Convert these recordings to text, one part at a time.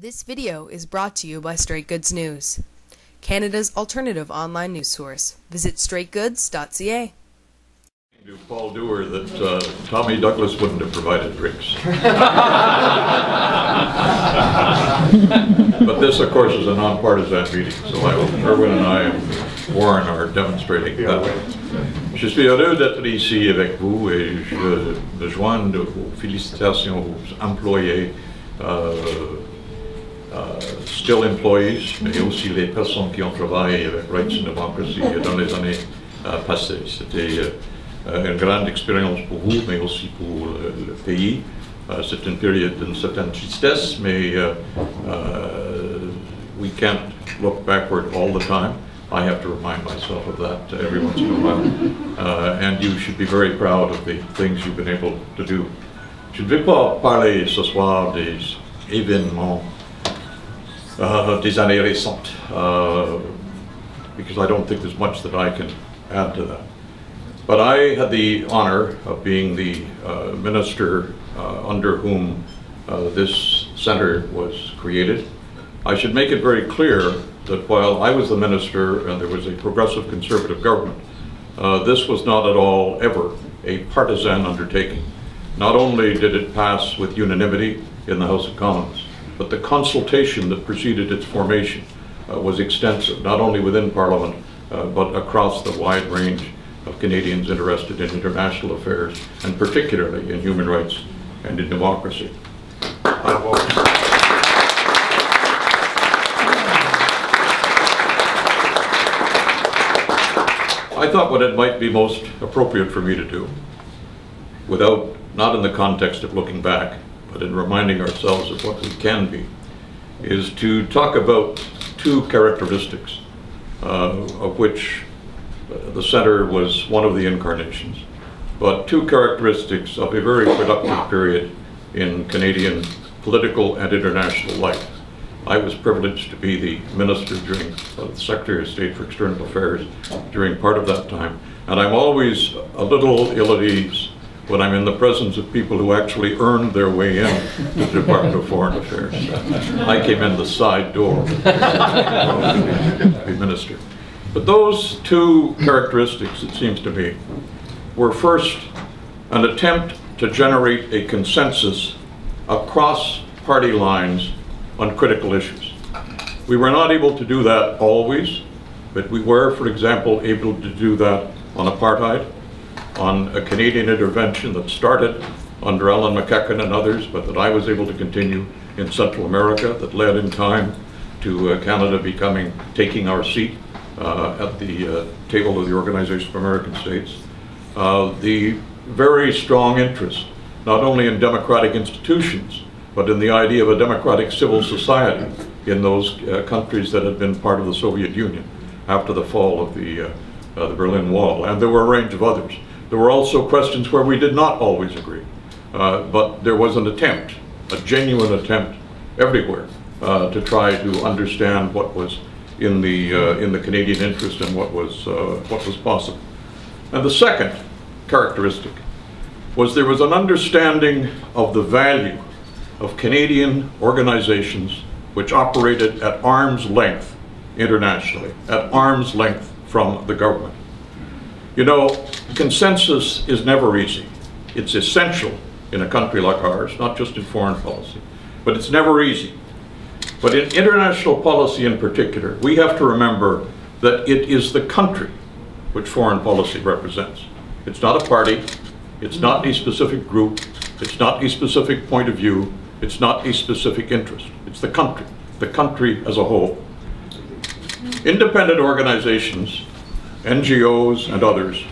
This video is brought to you by Straight Goods News, Canada's alternative online news source. Visit straightgoods.ca. To Paul Dewar that uh, Tommy Douglas wouldn't have provided drinks. but this, of course, is a nonpartisan meeting, so I hope Irwin and I and Warren are demonstrating that. Je suis heureux d'être ici avec vous et je me joindre aux félicitations aux employés, euh, still employees, mais aussi les personnes qui ont travaillé avec Rights and Democracy dans les années euh, passées. C'était euh, une grande expérience pour vous, mais aussi pour le, pays. Uh, c'est une période d'une certaine tristesse, mais uh, uh, we can't look backward all the time. I have to remind myself of that every once in a while. and you should be very proud of the things you've been able to do. Je ne vais pas parler ce soir des événements des années récentes, because I don't think there's much that I can add to that. But I had the honor of being the uh, minister uh, under whom uh, this center was created. I should make it very clear that while I was the minister and there was a progressive conservative government, uh, this was not at all ever a partisan undertaking. Not only did it pass with unanimity in the House of Commons, but the consultation that preceded its formation uh, was extensive, not only within Parliament, uh, but across the wide range of Canadians interested in international affairs, and particularly in human rights and in democracy. I thought what it might be most appropriate for me to do, without, not in the context of looking back, but in reminding ourselves of what we can be, is to talk about two characteristics uh, of which the center was one of the incarnations, but two characteristics of a very productive period in Canadian political and international life. I was privileged to be the minister during, uh, the Secretary of State for External Affairs during part of that time, and I'm always a little ill at ease when I'm in the presence of people who actually earned their way in the Department of Foreign Affairs. I came in the side door minister. But those two characteristics, it seems to me, were first an attempt to generate a consensus across party lines on critical issues. We were not able to do that always, but we were, for example, able to do that on apartheid, on a Canadian intervention that started under Allan MacEachen and others, but that I was able to continue in Central America, that led in time to uh, Canada becoming, taking our seat uh, at the uh, table of the Organization of American States, uh, the very strong interest, not only in democratic institutions, but in the idea of a democratic civil society in those countries that had been part of the Soviet Union after the fall of the, the Berlin Wall. And there were a range of others. There were also questions where we did not always agree, uh, but there was an attempt, a genuine attempt everywhere uh, to try to understand what was in the uh, in the Canadian interest and what was uh, what was possible. And the second characteristic was there was an understanding of the value of Canadian organizations which operated at arm's length internationally, at arm's length from the government. You know, consensus is never easy. It's essential in a country like ours, not just in foreign policy, but it's never easy. But in international policy in particular, we have to remember that it is the country which foreign policy represents. It's not a party, it's not a specific group, it's not a specific point of view, it's not a specific interest. It's the country, the country as a whole. Independent organizations, NGOs and others,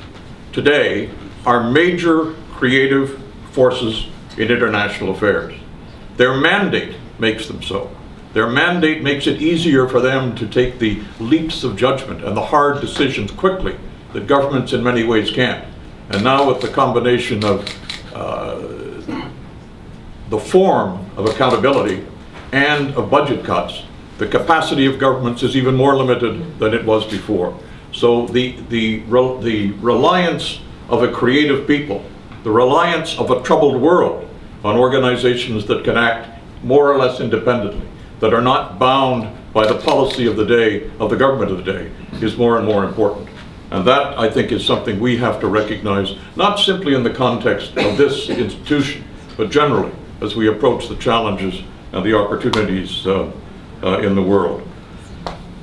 today are major creative forces in international affairs. Their mandate makes them so. Their mandate makes it easier for them to take the leaps of judgment and the hard decisions quickly that governments in many ways can't. And now with the combination of uh, the form of accountability and of budget cuts, the capacity of governments is even more limited than it was before. So the, the, the reliance of a creative people, the reliance of a troubled world on organizations that can act more or less independently, that are not bound by the policy of the day, of the government of the day, is more and more important. And that, I think, is something we have to recognize, not simply in the context of this institution, but generally as we approach the challenges and the opportunities uh, uh, in the world.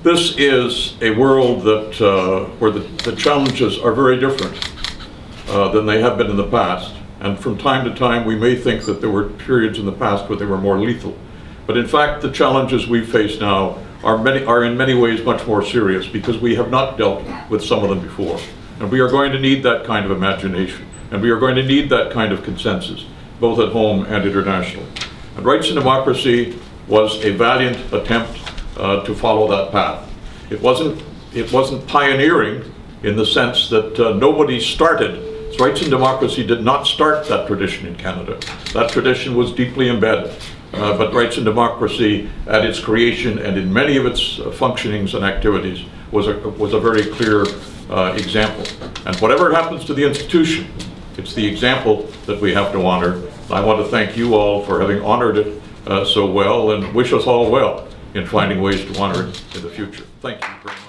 This is a world that, uh, where the, the challenges are very different uh, than they have been in the past. And from time to time, we may think that there were periods in the past where they were more lethal. But in fact, the challenges we face now are, many, are in many ways much more serious because we have not dealt with some of them before. And we are going to need that kind of imagination. And we are going to need that kind of consensus, both at home and internationally. And Rights and Democracy was a valiant attempt uh, to follow that path. It wasn't, it wasn't pioneering in the sense that uh, nobody started Rights and Democracy did not start that tradition in Canada. That tradition was deeply embedded. Uh, but Rights and Democracy, at its creation and in many of its uh, functionings and activities, was a, was a very clear uh, example. And whatever happens to the institution, it's the example that we have to honor. I want to thank you all for having honored it uh, so well and wish us all well in finding ways to honor it in the future. Thank you.